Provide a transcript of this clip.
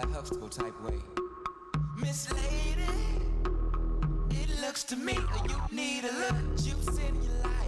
like Huxtable type way. Miss Lady, it looks to me you need a little juice in your life.